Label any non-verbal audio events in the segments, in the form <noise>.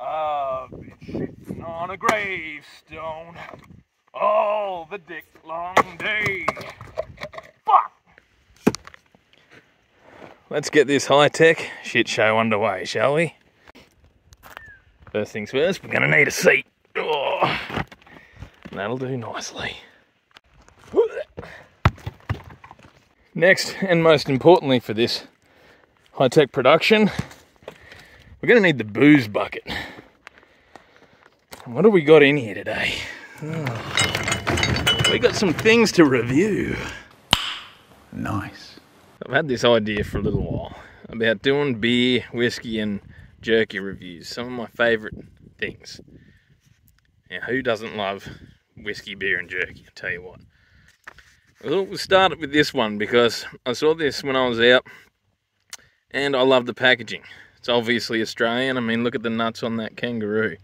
I've been shitting on a gravestone all the dick long day. Fuck! Let's get this high-tech shit show underway, shall we? First things first, we're gonna need a seat. Oh, that'll do nicely. Next, and most importantly for this high-tech production, we're gonna need the booze bucket. What have we got in here today? Oh, we got some things to review. Nice. I've had this idea for a little while about doing beer, whiskey, and jerky reviews. Some of my favourite things. Now, who doesn't love whiskey, beer, and jerky? I'll tell you what. I thought we'll start it with this one because I saw this when I was out and I love the packaging. It's obviously Australian. I mean, look at the nuts on that kangaroo.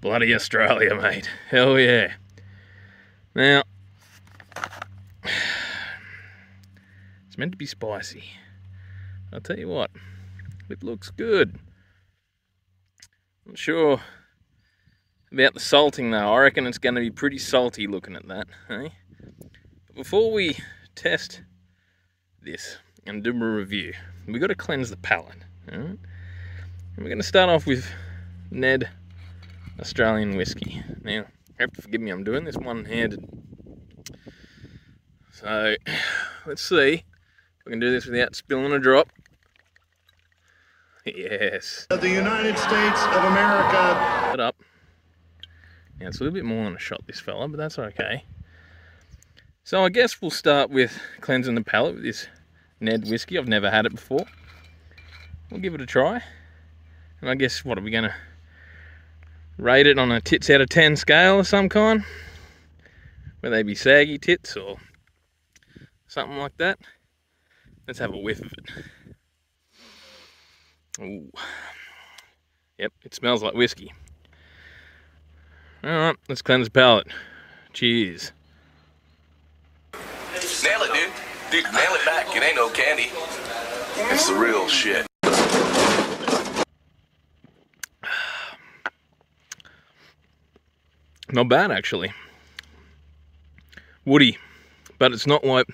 Bloody Australia, mate. Hell yeah. Now, <sighs> it's meant to be spicy. I'll tell you what, it looks good. I'm not sure about the salting though. I reckon it's going to be pretty salty looking at that. Eh? But before we test this and do a review, we've got to cleanse the palate. Alright? And we're going to start off with Ned Australian whiskey. Now, you have to forgive me, I'm doing this one handed. So, <sighs> let's see if we can do this without spilling a drop. Yes. the United States of America. it up. Yeah, it's a little bit more than a shot, this fella, but that's okay. So I guess we'll start with cleansing the palate with this Ned whiskey. I've never had it before. We'll give it a try. And I guess, what are we going to rate it on a tits out of 10 scale of some kind? Whether they be saggy tits or something like that. Let's have a whiff of it. Ooh. Yep, it smells like whiskey. Alright, let's cleanse the palate. Cheers. Nail it, dude. Dude, nail it back. It ain't no candy. It's the real shit. Not bad, actually. Woody, but it's not like.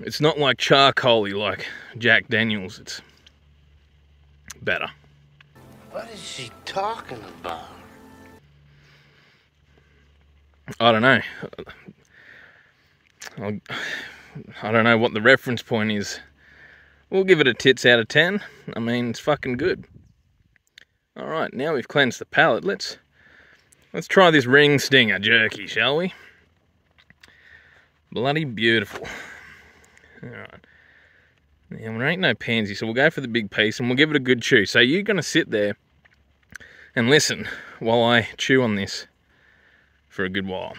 It's not like charcoaly like Jack Daniels. It's better. What is she talking about? I don't know. I'll, I don't know what the reference point is. We'll give it a tits out of 10. I mean, it's fucking good. All right, now we've cleansed the palate. Let's let's try this ring stinger jerky, shall we? Bloody beautiful. All right. Now, there ain't no pansy, so we'll go for the big piece and we'll give it a good chew. So you're going to sit there and listen while I chew on this for a good while.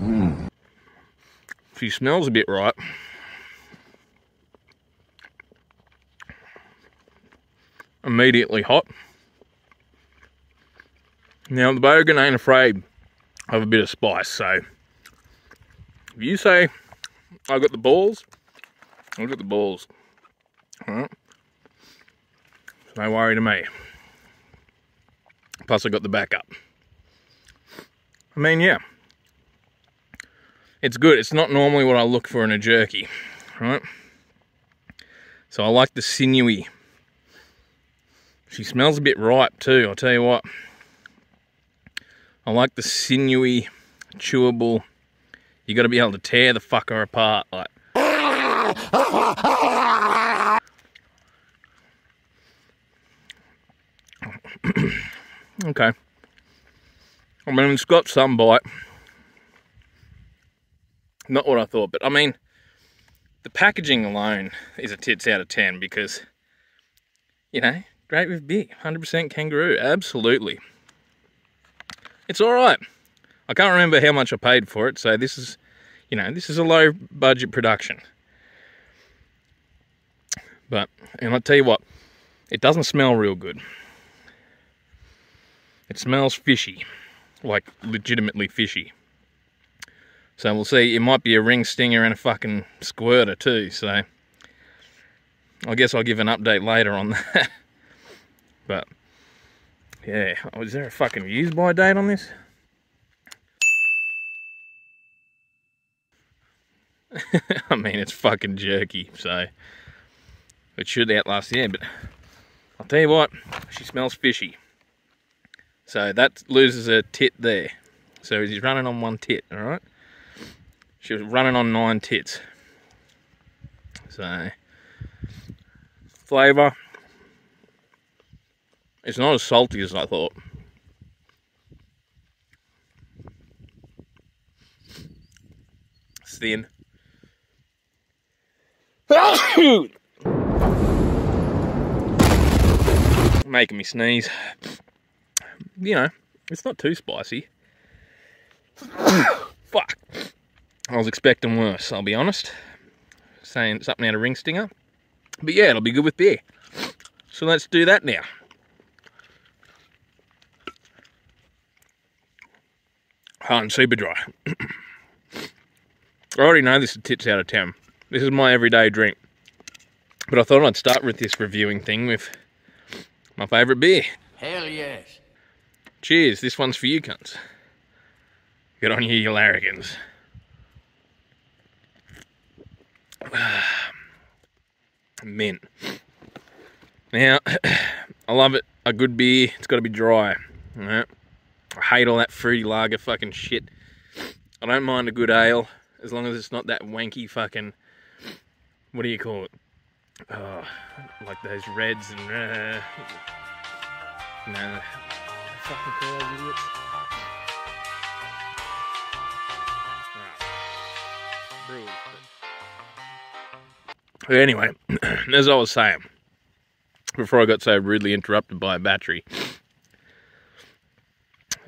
Mm. She smells a bit right. Immediately hot. Now the bogan ain't afraid of a bit of spice, so if you say I've got the balls, I've got the balls. Alright. No worry to me. Plus I got the backup. I mean, yeah. It's good. It's not normally what I look for in a jerky, right? So I like the sinewy. She smells a bit ripe too, I'll tell you what. I like the sinewy, chewable. You gotta be able to tear the fucker apart, like. <coughs> Okay. I mean, it's got some bite. Not what I thought, but I mean, the packaging alone is a tits out of 10 because, you know, great with beer. 100% kangaroo. Absolutely. It's alright. I can't remember how much I paid for it, so this is, you know, this is a low budget production. But, and I'll tell you what, it doesn't smell real good. It smells fishy, like legitimately fishy. So we'll see. It might be a ring stinger and a fucking squirter too. So I guess I'll give an update later on <laughs> that. But yeah, is there a fucking use by date on this? <laughs> I mean, it's fucking jerky, so it should outlast the air. But I'll tell you what, she smells fishy. So that loses a tit there. So he's running on one tit, all right? She was running on nine tits. So, flavour. It's not as salty as I thought. It's thin. <coughs> Making me sneeze. You know, it's not too spicy. <coughs> Fuck. I was expecting worse, I'll be honest. Saying something out of ring stinger. But yeah, it'll be good with beer. So let's do that now. Hot and super dry. <clears throat> I already know this is tits out of 10. This is my everyday drink. But I thought I'd start with this reviewing thing with my favourite beer. Hell yes. Cheers, this one's for you cunts. Good on you, you larrikins. <sighs> Mint. Now, <clears throat> I love it. A good beer, it's got to be dry. Hate all that fruity lager fucking shit. I don't mind a good ale as long as it's not that wanky fucking. What do you call it? Oh, like those reds and. Uh, no, fucking call those idiots. Anyway, <clears throat> as I was saying, before I got so rudely interrupted by a battery,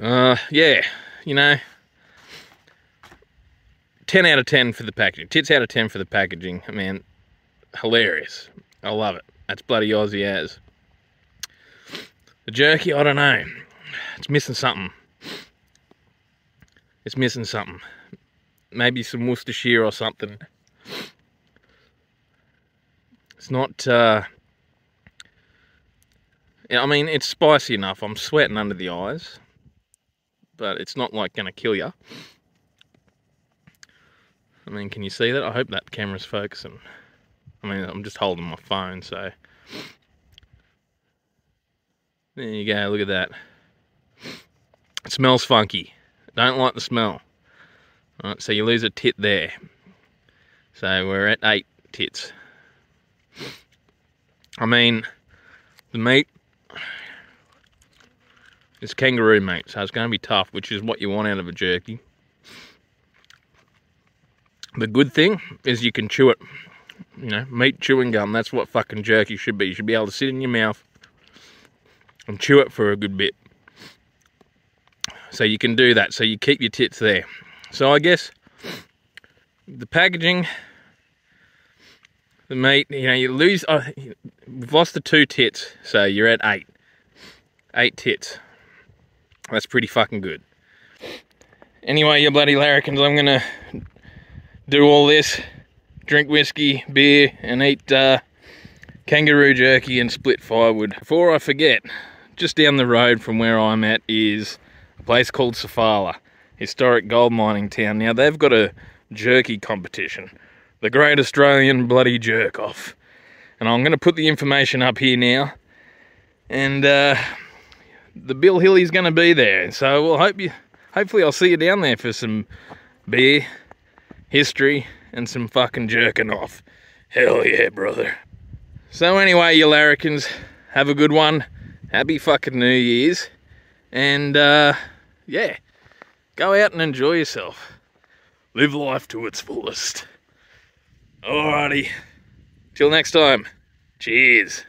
uh, yeah, you know, 10 out of 10 for the packaging. Tits out of 10 for the packaging. I mean, hilarious. I love it. That's bloody Aussie as. The jerky, I don't know. It's missing something. It's missing something. Maybe some Worcestershire or something. It's not, uh, I mean, it's spicy enough. I'm sweating under the eyes. But it's not like going to kill you. I mean, can you see that? I hope that camera's focusing. I mean, I'm just holding my phone, so. There you go, look at that. It smells funky. Don't like the smell. Alright, so you lose a tit there. So we're at eight tits. I mean, the meat is kangaroo meat, so it's going to be tough, which is what you want out of a jerky. The good thing is you can chew it. You know, meat chewing gum, that's what fucking jerky should be. You should be able to sit in your mouth and chew it for a good bit. So you can do that. So you keep your tits there. So I guess the packaging, the meat, you know, you lose, uh, we've lost the two tits. So you're at eight. Eight tits. That's pretty fucking good. Anyway, you bloody larrikins, I'm gonna do all this, drink whiskey, beer, and eat uh, kangaroo jerky and split firewood. Before I forget, just down the road from where I'm at is a place called Sofala, historic gold mining town. Now they've got a jerky competition, the Great Australian Bloody Jerk Off, and I'm to put the information up here now. And uh, the Bill Hilly's going to be there, so we'll hope you. Hopefully, I'll see you down there for some beer, history, and some fucking jerking off. Hell yeah, brother. So anyway, you larrikins, have a good one. Happy fucking New Year's. And uh, yeah, go out and enjoy yourself. Live life to its fullest. Alrighty. Till next time. Cheers.